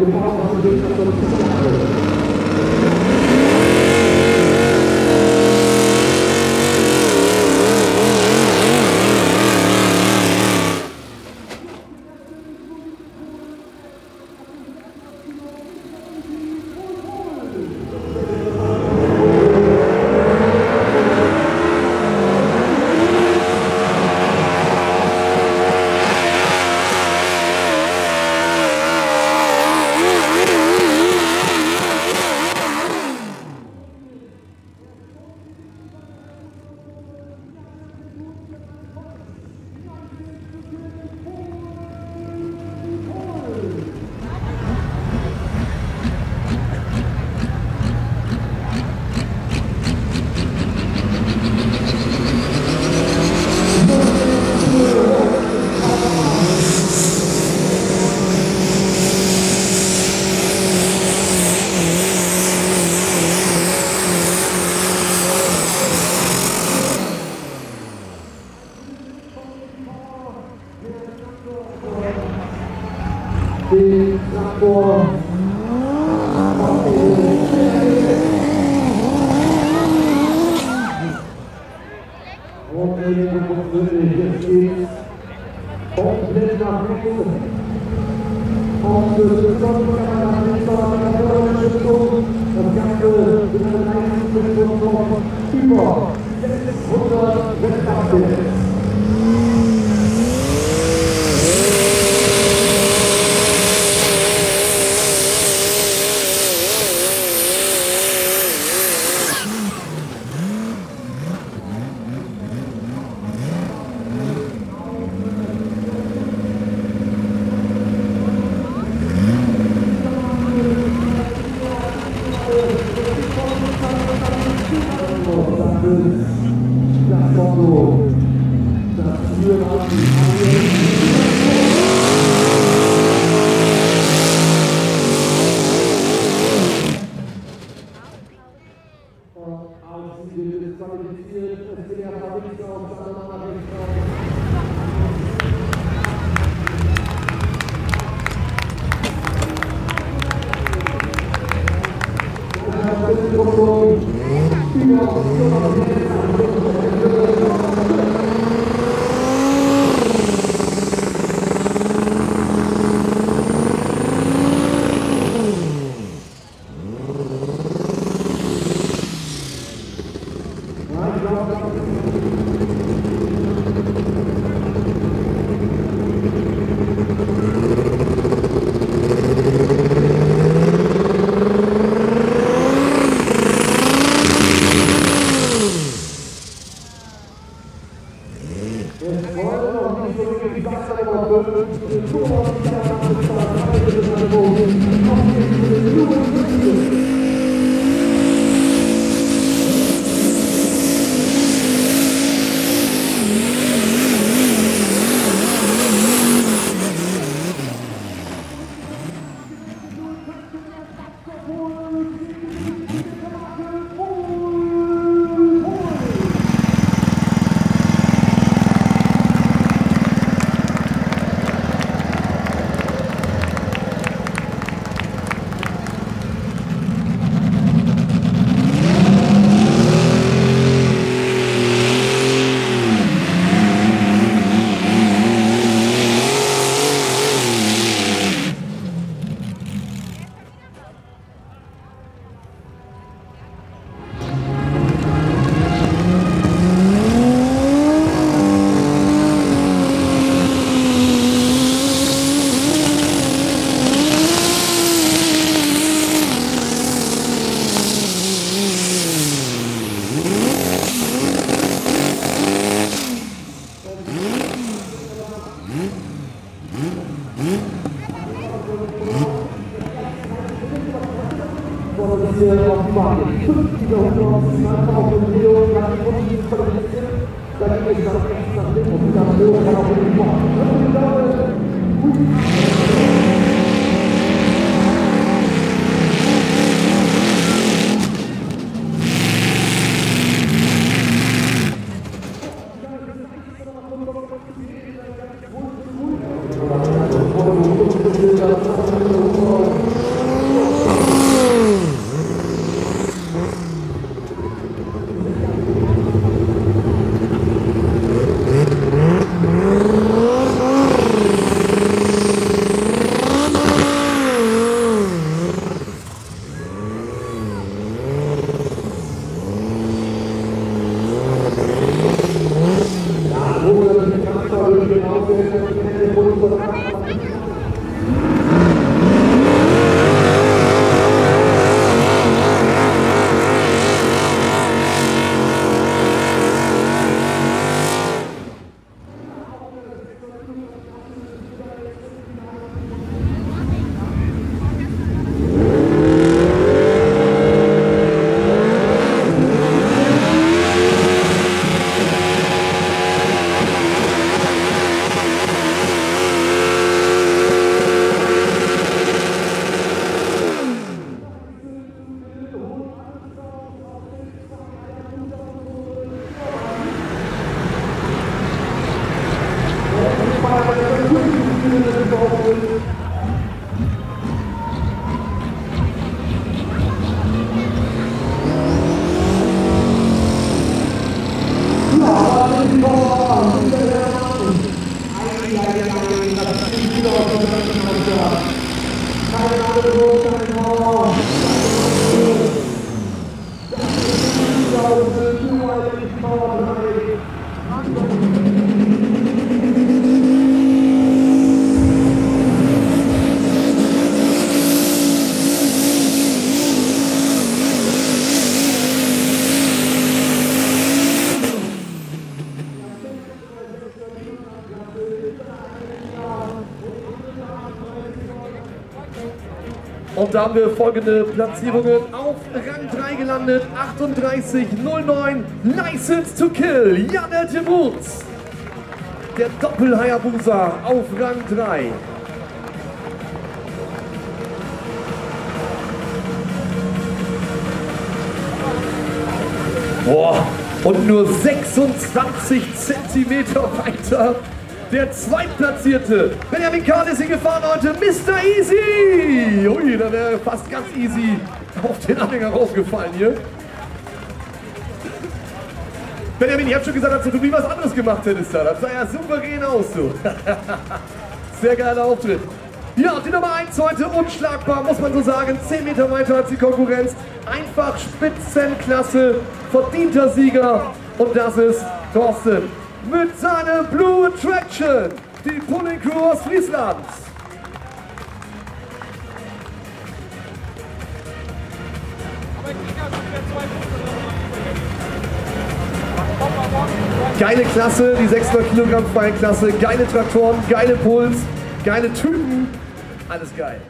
the power of the people of the people. Den Traktor und jetzt geht's das Motto, das wir mare. Tutti dobbiamo stare un. Lord, Und da haben wir folgende Platzierungen auf Rang 3 gelandet. 38.09 License to Kill, Janne Tiburz. Der Doppel-Hayabusa auf Rang 3. Boah, und nur 26 Zentimeter weiter der Zweitplatzierte. Benjamin Kahn ist hier gefahren heute, Mr. Easy. Ui, da wäre fast ganz easy auf den Anhänger rausgefallen hier. Benjamin, ich habe schon gesagt, dass du nie was anderes gemacht hättest da. Das sah ja souverän aus, so. Sehr geiler Auftritt. Ja, die Nummer 1 heute unschlagbar, muss man so sagen. 10 Meter weiter als die Konkurrenz. Einfach Spitzenklasse, verdienter Sieger. Und das ist Thorsten mit seiner Blue Attraction, die Pulling Crew aus Friesland. Geile Klasse, die 600 Kilogramm freie geile Traktoren, geile Puls, geile Typen, alles geil.